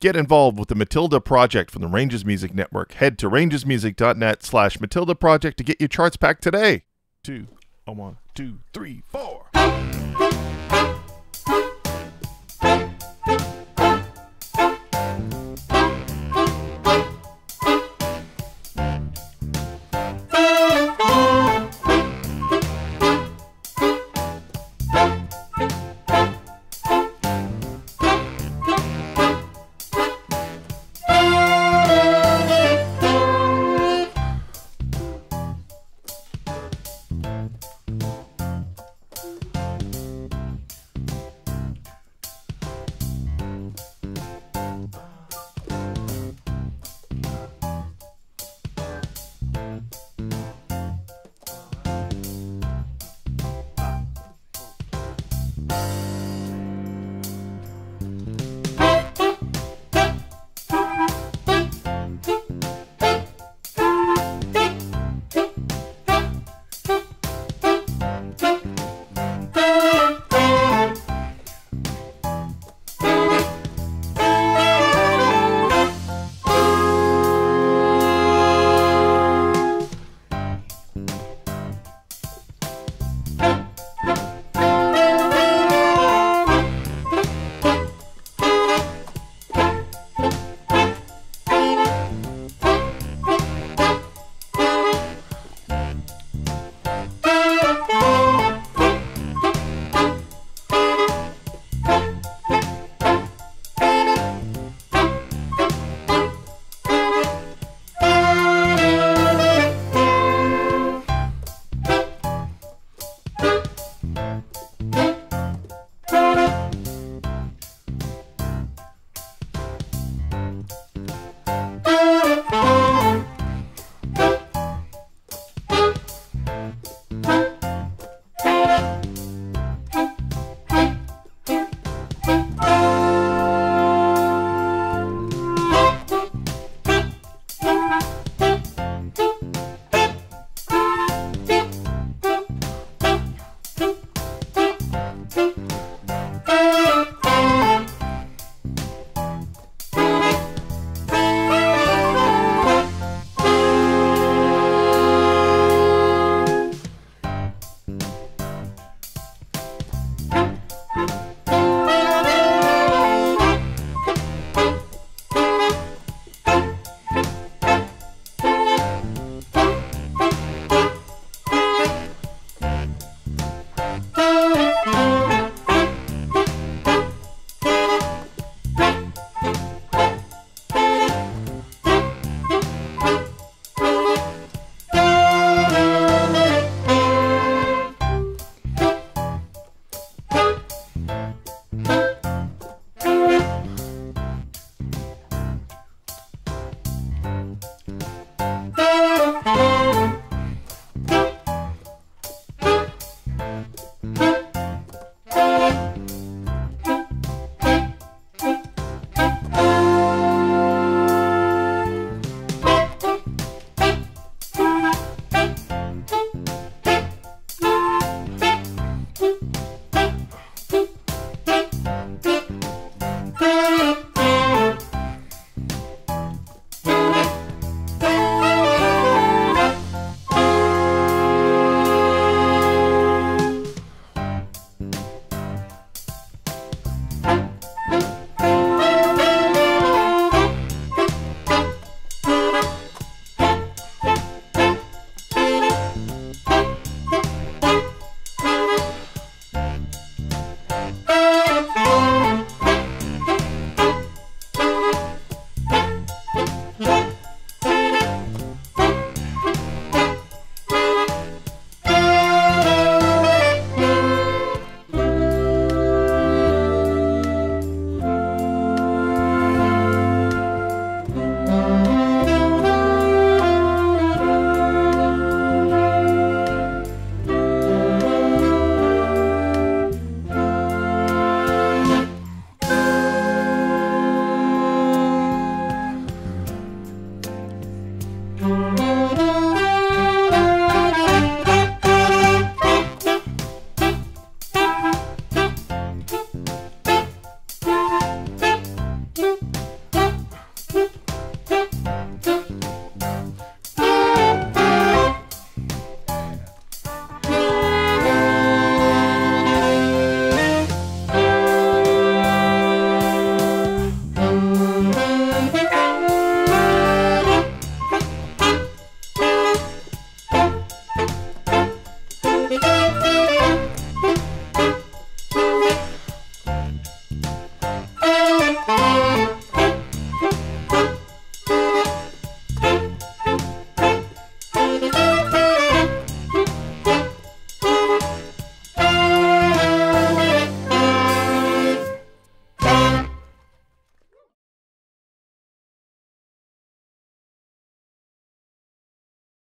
Get involved with the Matilda Project from the Ranges Music Network. Head to rangesmusic.net slash Matilda Project to get your charts packed today. Two, a one, two, three, four.